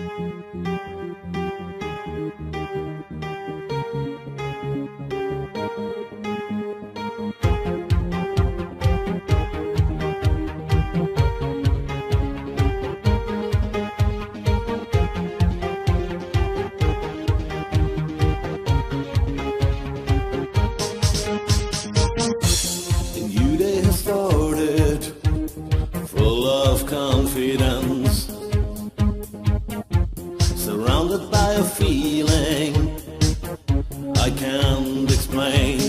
うん。a feeling I can't explain.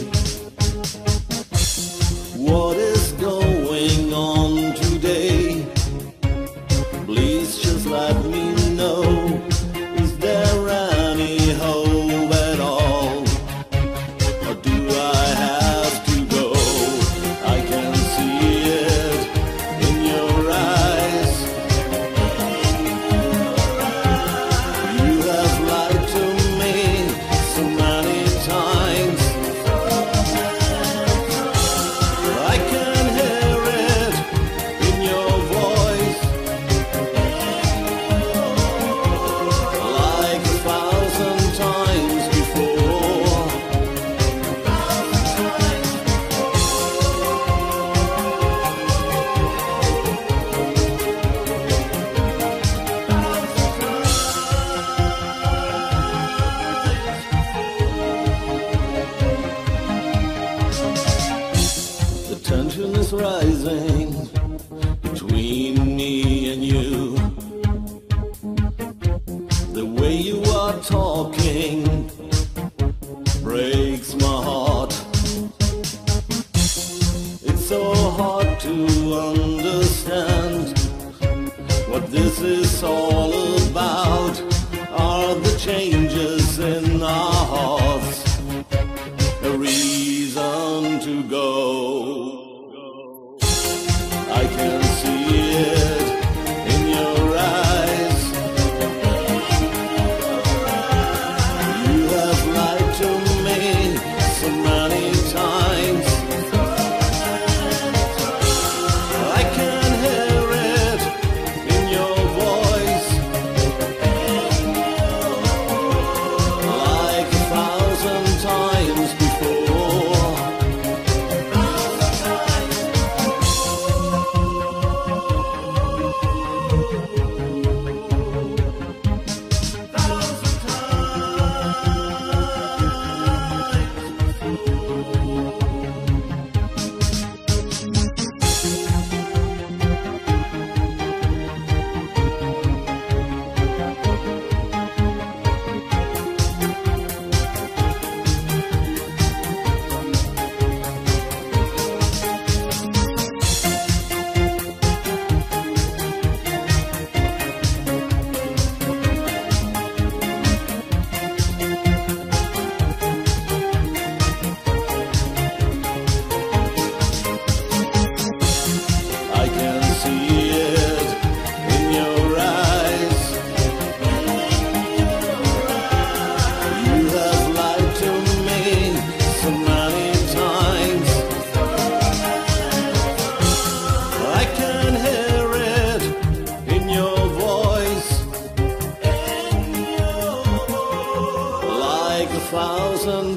What is going on today? Please just let me know. this is all.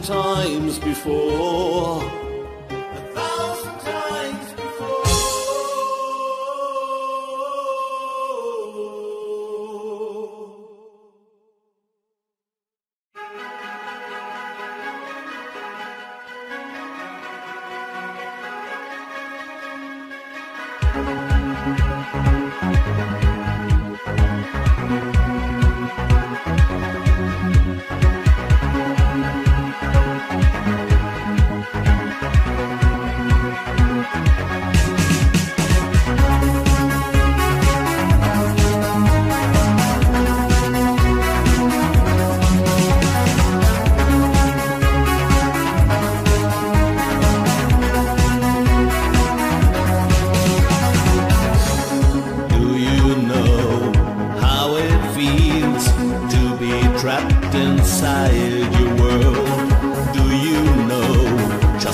times before. A thousand times before.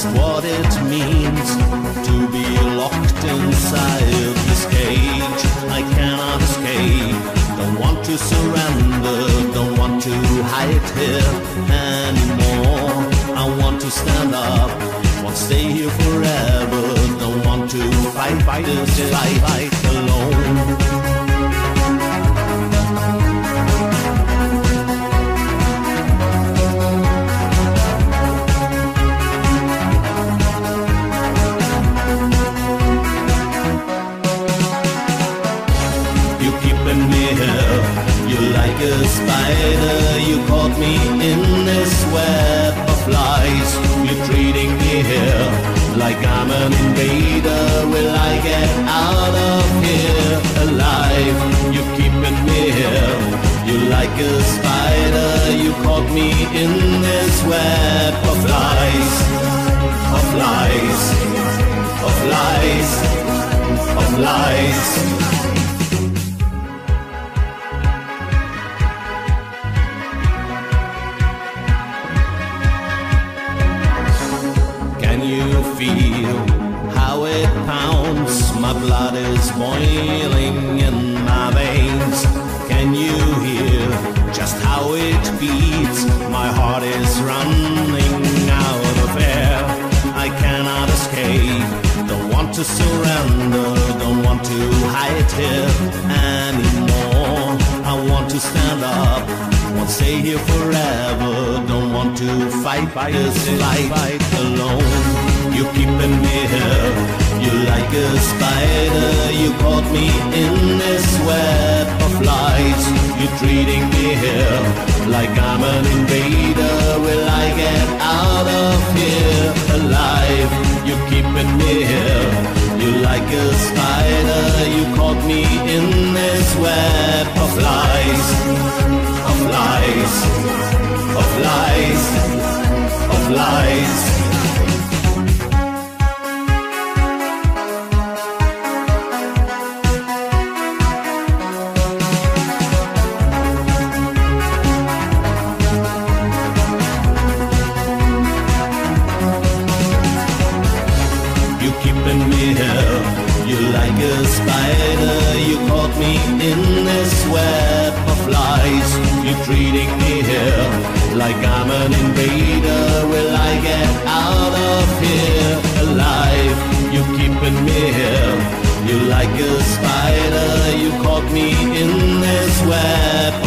just what it means to be locked inside this cage. I cannot escape. Don't want to surrender. Don't want to hide here anymore. I want to stand up. Want to stay here forever. Don't want to fight, fight this fight, fight alone. Like I'm an invader. Will I get out of here alive? You're keeping me here. You like a spider. You caught me in this web of lies, of lies, of lies, of lies. Can you feel how it pounds? My blood is boiling in my veins. Can you hear just how it beats? My heart is running out of air. I cannot escape. Don't want to surrender. Don't want to hide here anymore. I want to stand up. Won't stay here forever. Don't want to fight this fight, fight alone. You keeping me here. You like a spider. You caught me in this web of lies. You're treating me here like I'm an invader. Will I get out of here alive? You're keeping me here. You like a spider. You caught me in this web of lies here like I'm an invader. Will I get out of here alive? You're keeping me here. You like a spider. You caught me in this web